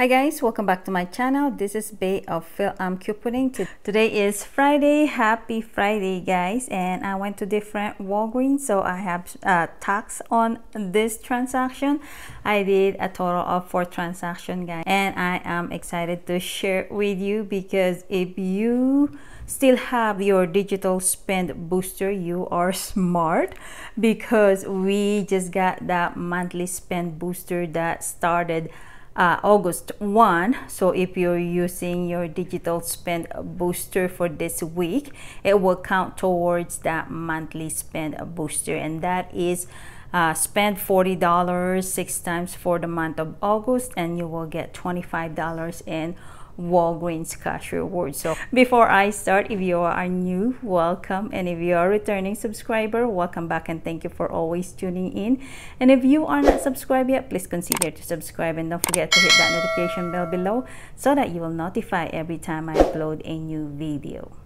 Hi guys, welcome back to my channel. This is Bhey of FilAm Couponing. Today is Friday. Happy Friday guys. And I went to different Walgreens. So I have uh, tax on this transaction. I did a total of four transactions guys. And I am excited to share with you because if you still have your digital spend booster you are smart because we just got that monthly spend booster that started uh, August 1 so if you're using your digital spend booster for this week it will count towards that monthly spend booster. And that is uh, spend $40 six times for the month of August and you will get $25 in Walgreens cash rewards. So before I start, if you are new, welcome. And if you are a returning subscriber, welcome back and thank you for always tuning in. And if you are not subscribed yet, please consider to subscribe and don't forget to hit that notification bell below so that you will notify every time I upload a new video.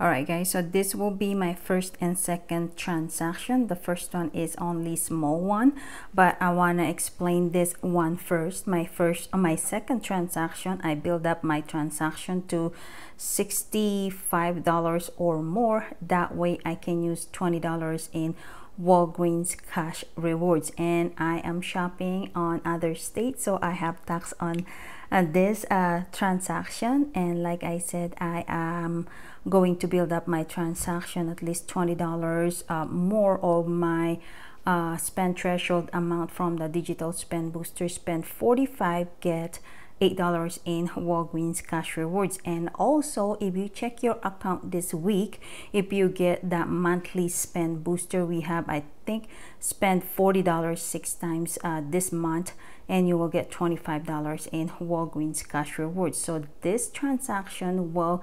Alright guys, so this will be my first and second transaction. The first one is only small one, but I want to explain this one first. My first, uh, my second transaction, I build up my transaction to $65 or more. That way I can use $20 in Walgreens cash rewards and I am shopping on other states so I have tax on uh, this uh, transaction. And like I said I am going to build up my transaction at least $20 uh, more of my uh, spend threshold amount from the digital spend booster spend. 45 get $8 in Walgreens cash rewards. And also if you check your account this week if you get that monthly spend booster we have I think spend $40 six times uh, this month and you will get $25 in Walgreens cash rewards. So this transaction will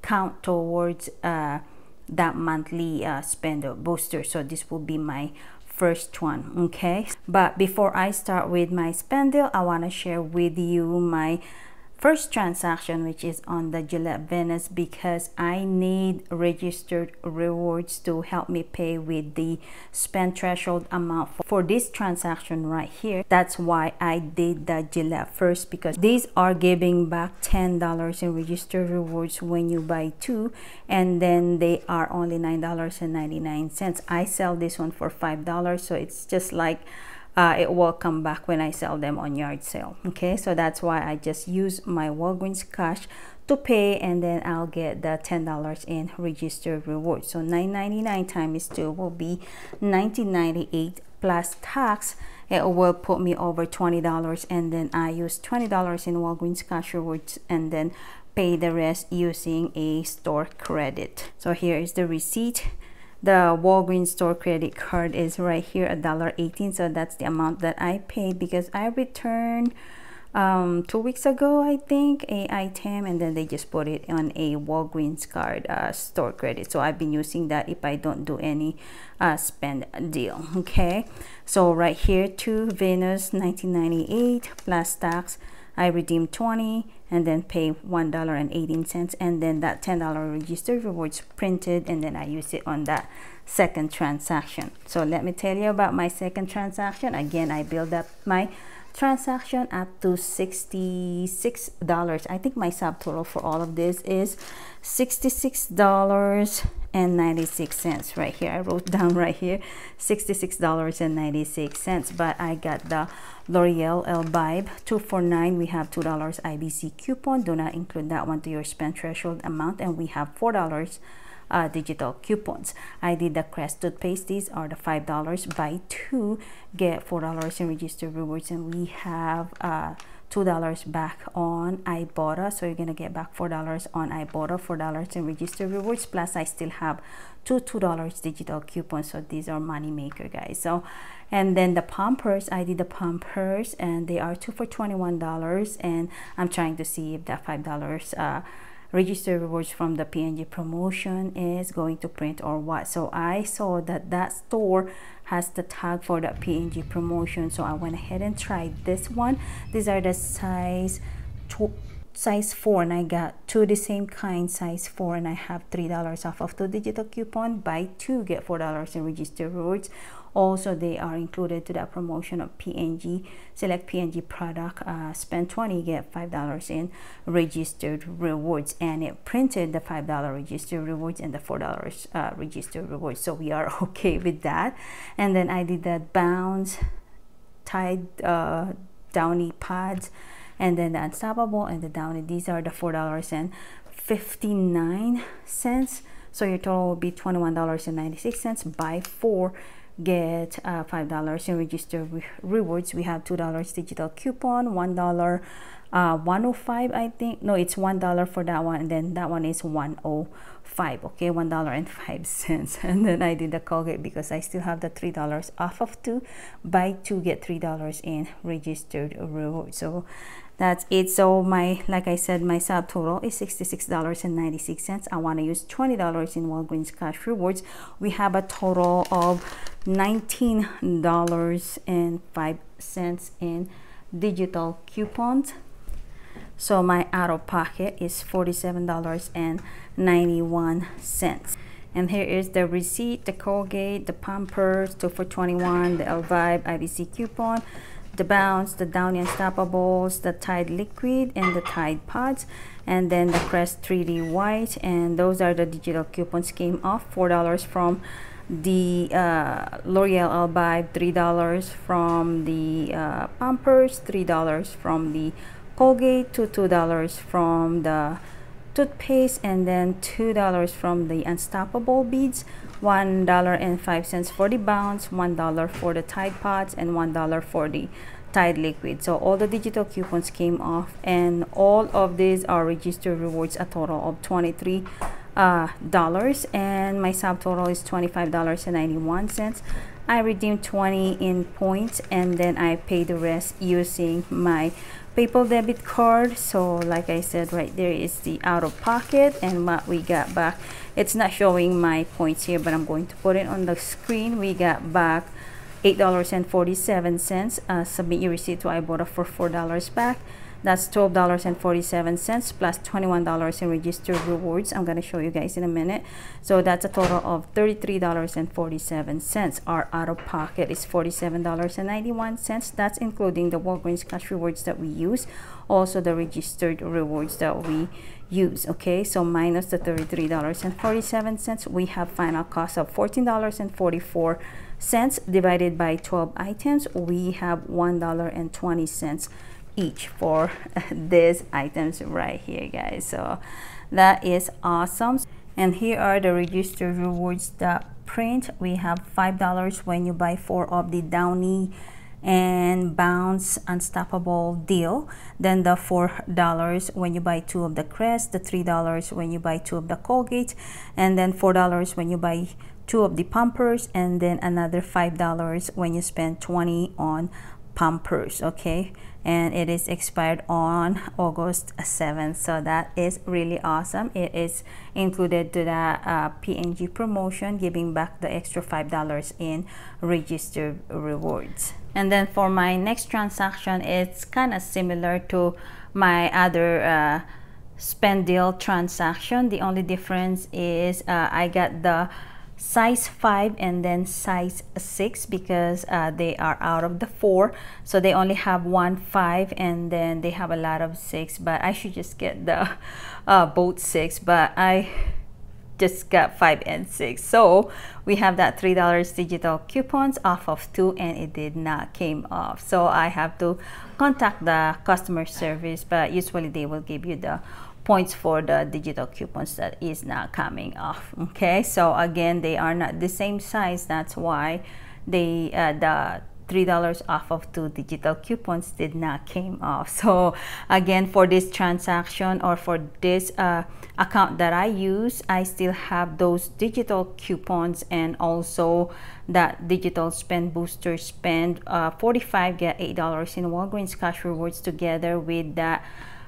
count towards uh, that monthly uh, spend booster. So this will be my first one okay? But before I start with my spend deal I want to share with you my first transaction which is on the Gillette Venus because I need registered rewards to help me pay with the spend threshold amount for this transaction right here. That's why I did the Gillette first because these are giving back $10 in registered rewards when you buy two and then they are only $9.99 I sell this one for $5 so it's just like uh, it will come back when I sell them on yard sale okay? So that's why I just use my Walgreens cash to pay and then I'll get the $10 in registered reward. So 9.99 times 2 will be 19.98 plus tax. It will put me over $20 and then I use $20 in Walgreens cash rewards and then pay the rest using a store credit. So here is the receipt the Walgreens store credit card is right here a dollar 18 so that's the amount that I paid because I returned um, two weeks ago I think a item and then they just put it on a Walgreens card uh, store credit. So I've been using that if I don't do any uh, spend deal okay? So right here to Venus 1998 plus tax I redeemed 20 and then pay $1.18 and then that $10 registered rewards printed and then I use it on that second transaction. So let me tell you about my second transaction. Again, I build up my transaction up to $66. I think my subtotal for all of this is $66.96 right here. I wrote down right here $66.96 but I got the L'Oreal Elvive 2 for 9 we have $2 IVC coupon. Do not include that one to your spend threshold amount and we have $4 uh, digital coupons. I did the Crest toothpaste. These are the $5 buy two, get $4 in registered rewards. And we have uh, $2 back on Ibotta. So you're going to get back $4 on Ibotta, $4 in registered rewards. Plus I still have two $2 digital coupons. So these are money maker guys. So and then the Pampers I did the Pampers and they are two for $21 and I'm trying to see if that $5 uh, register rewards from the P&G promotion is going to print or what. So I saw that that store has the tag for the P&G promotion. So I went ahead and tried this one. These are the size size 4 and I got two the same kind size 4 and I have $3 off of the digital coupon. Buy two get $4 in register rewards also they are included to that promotion of P&G select P&G product uh, spend 20 get five dollars in registered rewards and it printed the five dollar registered rewards and the four dollars uh, registered rewards. So we are okay with that. And then I did that bounce Tide uh, downy pads and then the unstoppable and the downy. These are the four dollars and 59 cents. So your total will be $21.96 buy four get uh, five dollars in register re rewards. We have two dollars digital coupon one dollar uh 105 i think. No it's one dollar for that one and then that one is 105 okay? One dollar and five cents. And then i did the colgate because i still have the three dollars off of two. Buy two get three dollars in registered reward. So that's it. So my like i said my subtotal is $66.96 i want to use $20 in walgreens cash rewards. We have a total of $19.05 in digital coupons so my out of pocket is $47.91 and here is the receipt the colgate the pampers 2 for 21 the elvive ivc coupon the bounce the downy unstoppables the tide liquid and the tide pods and then the crest 3d white. And those are the digital coupons came off four dollars from the uh, L'Oreal Elvive three dollars from the uh, Pampers three dollars from the Colgate to two dollars from the toothpaste and then two dollars from the Unstoppable beads. One dollar and five cents for the bounce one dollar for the Tide Pods and one dollar for the Tide liquid. So all the digital coupons came off and all of these are registered rewards a total of 23 uh, dollars. And my subtotal is $25.91 I redeemed 20 in points and then I pay the rest using my PayPal debit card. So like I said right there is the out of pocket and what we got back. It's not showing my points here but I'm going to put it on the screen. We got back $8.47 uh, submit your receipt to Ibotta for $4 back that's $12.47 plus $21 in registered rewards. I'm going to show you guys in a minute. So that's a total of $33.47 our out of pocket is $47.91 that's including the walgreens cash rewards that we use also the registered rewards that we use okay? So minus the $33.47 we have final cost of $14.44 divided by 12 items. We have $1.20 each for these items right here guys. So that is awesome. And here are the registered rewards. That print we have five dollars when you buy four of the downy and bounce unstoppable deal. Then the four dollars when you buy two of the crest the three dollars when you buy two of the colgate and then four dollars when you buy two of the pumpers and then another five dollars when you spend 20 on pumpers okay? And it is expired on August 7th so that is really awesome. It is included to the uh, P&G promotion giving back the extra five dollars in registered rewards. And then for my next transaction it's kind of similar to my other uh, spend deal transaction. The only difference is uh, I got the size 5 and then size 6 because uh, they are out of the 4 so they only have one 5 and then they have a lot of 6 but I should just get the uh, both 6 but I just got 5 and 6 so we have that $3 digital coupons off of 2 and it did not came off. So I have to contact the customer service but usually they will give you the points for the digital coupons that is not coming off okay? So again they are not the same size. That's why they uh, the three dollars off of two digital coupons did not came off. So again for this transaction or for this uh, account that I use I still have those digital coupons and also that digital spend booster spend uh, 45 get eight dollars in Walgreens cash rewards together with that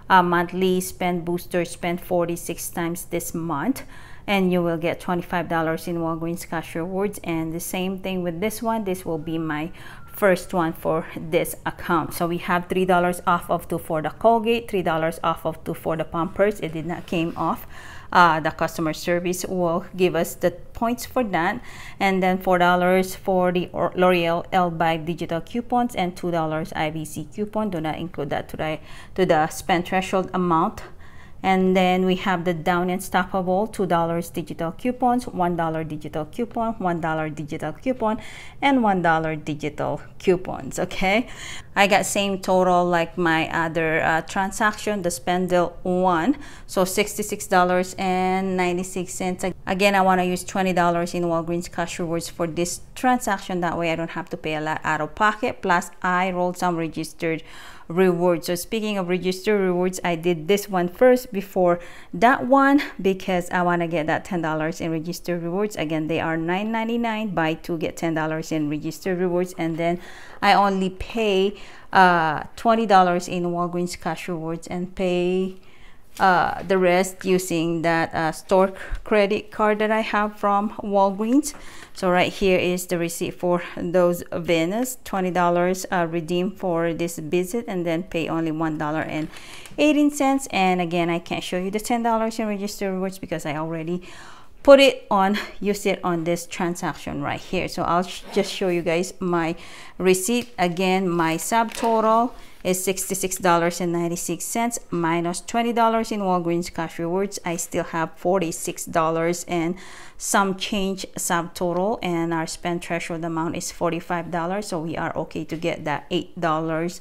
uh, monthly spend booster spent 46 times this month and you will get $25 in Walgreens cash rewards. And the same thing with this one. This will be my first one for this account. So we have three dollars off of two for the colgate three dollars off of two for the pampers. It did not came off uh, the customer service will give us the points for that. And then four dollars for the l'oreal elvive digital coupons and two dollars ivc coupon. Do not include that to the to the spend threshold amount and then we have the Downy Unstoppable $2 digital coupons, $1 digital coupon, $1 digital coupon, and $1 digital coupons, okay? I got same total like my other uh, transaction, the spend deal one. So $66.96. Again, I want to use $20 in Walgreens cash rewards for this transaction. That way I don't have to pay a lot out of pocket. Plus I rolled some registered rewards. So speaking of registered rewards, I did this one first before that one because I want to get that $10 in registered rewards. Again, they are $9.99. Buy two, get $10 in registered rewards. And then I only pay uh, $20 in Walgreens cash rewards and pay uh, the rest using that uh, store credit card that I have from Walgreens. So right here is the receipt for those Venus, $20 uh, for this visit and then pay only $1.18. And again, I can't show you the $10 in register rewards because I already put it on use it on this transaction right here so i'll sh just show you guys my receipt again my subtotal is $66.96 minus $20 in Walgreens cash rewards. I still have $46 and some change subtotal and our spend threshold amount is $45. So we are okay to get that $8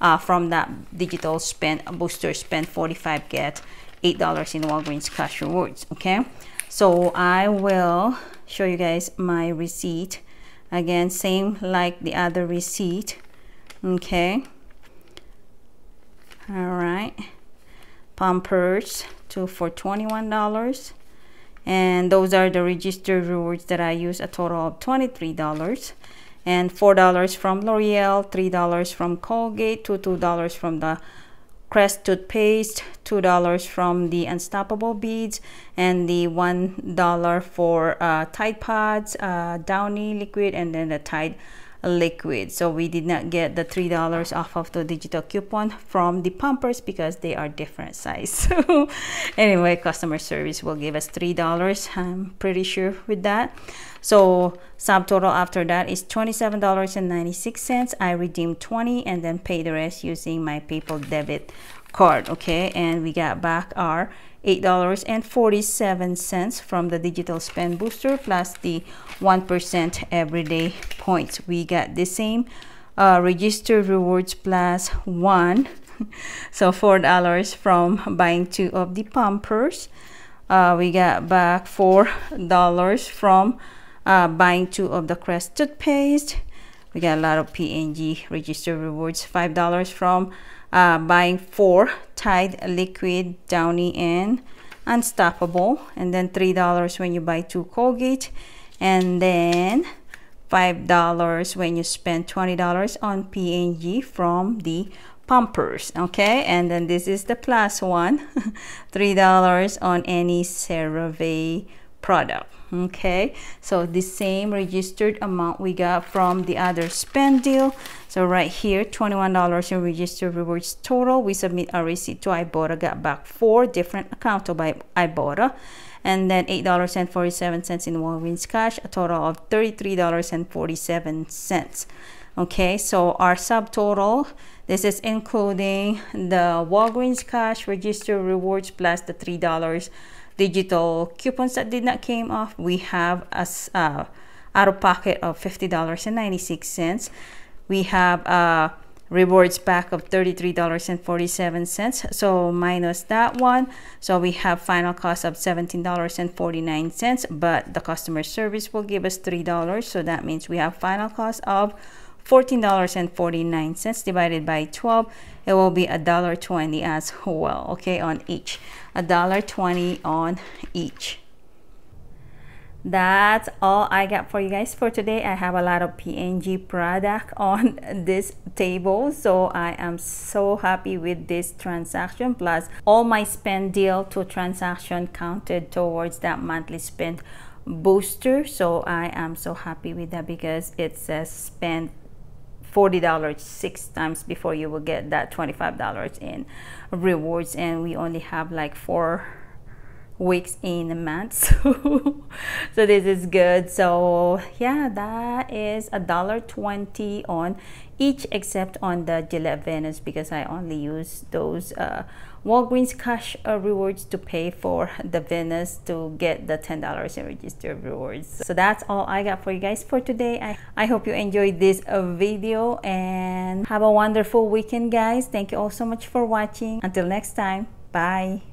uh, from that digital spend booster spend 45 get $8 in Walgreens cash rewards. Okay. So I will show you guys my receipt. Again, same like the other receipt. Okay all right pampers two for $21 and those are the registered rewards that I use a total of $23 and $4 from L'Oreal $3 from Colgate two $2 from the Crest toothpaste $2 from the Unstoppable beads and the $1 for uh, Tide Pods uh, Downy liquid and then the Tide liquid. So we did not get the three dollars off of the digital coupon from the pampers because they are different size. So anyway customer service will give us three dollars. I'm pretty sure with that. So subtotal after that is $27.96 i redeemed 20 and then pay the rest using my paypal debit card okay? And we got back our $8.47 from the digital spend booster plus the 1% everyday points. We got the same uh, registered rewards plus one. so $4 from buying two of the pumpers. Uh, we got back $4 from uh, buying two of the Crest toothpaste. We got a lot of P&G rewards. $5 from uh, buying four Tide Liquid Downy and Unstoppable and then $3 when you buy two Colgate and then $5 when you spend $20 on P&G from the Pampers okay? And then this is the plus one $3 on any CeraVe product okay? So the same registered amount we got from the other spend deal. So right here $21 in registered rewards total. We submit our receipt to Ibotta got back four different accounts by Ibotta. And then $8.47 in Walgreens cash a total of $33.47 okay? So our subtotal this is including the Walgreens cash registered rewards plus the three dollars digital coupons that did not came off we have a uh, out of pocket of $50.96 we have a rewards back of $33.47 so minus that one so we have final cost of $17.49 but the customer service will give us $3 so that means we have final cost of $14.49 divided by 12 it will be a dollar 20 as well okay on each a dollar 20 on each that's all I got for you guys for today. I have a lot of P&G product on this table. So I am so happy with this transaction. Plus all my spend deal to transaction counted towards that monthly spend booster. So I am so happy with that because it says spend $40 six times before you will get that $25 in rewards and we only have like four weeks in a month so, so this is good so yeah that is a dollar 20 on each except on the Gillette Venus because I only use those uh, Walgreens cash uh, rewards to pay for the Venus to get the $10 in registered rewards. So that's all I got for you guys for today. I, I hope you enjoyed this uh, video and have a wonderful weekend guys. Thank you all so much for watching. Until next time, bye.